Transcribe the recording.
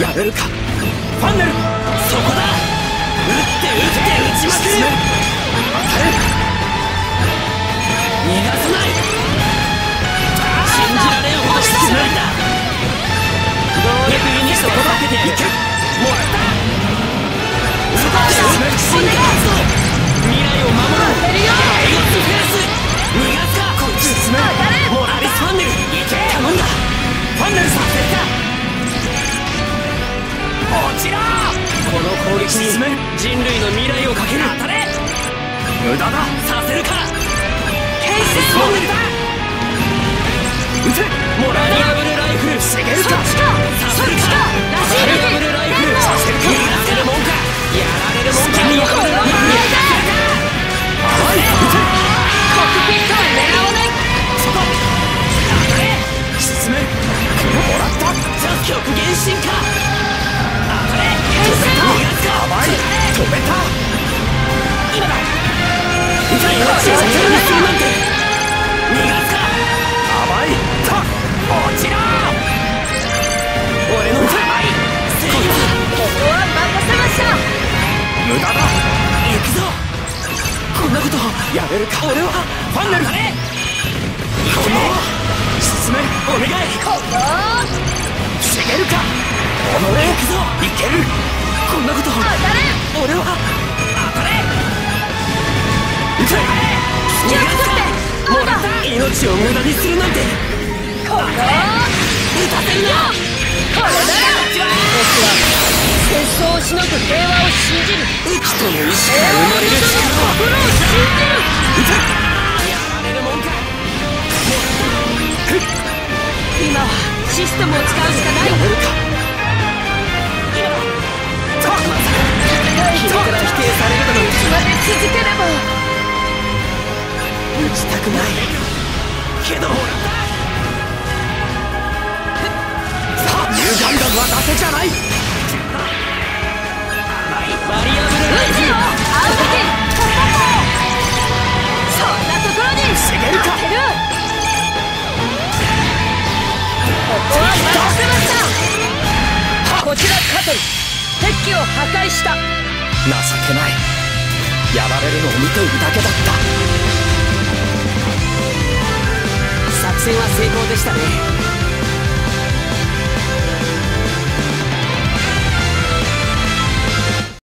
やれるか。ファンネルそこだ。打って打って打ちまくる。当たれ攻撃に人類の未来をかける。当たれ。無駄だ。させるかを撃て。モラリアブルライフ。ル防げるかさせるかラリアブルライフルさせるか逃がせるもんかやられるもんか逃がせるもんかはい撃てコックピットは狙わないそこ当たれ進めもらった極限進化こんなことやれるか。俺は。ファンネル当たれ。この。進めお願い。ここ防げるか。己行くぞ。いける。こんなこと当たれ俺は。当たれ撃て気を作って。そうだ。命を無駄にするなんて。ここ打たせるな。これだ僕は戦争をしのぐ平和を信じるはシステムを使うしかない。やめるか。た君から否定されるだなんてまで続ければ打ちたくないけど。さあニューガンダムはだけじゃない。こちらカトリ敵機を破壊した。情けない。やられるのを見ているだけだった。作戦は成功でしたね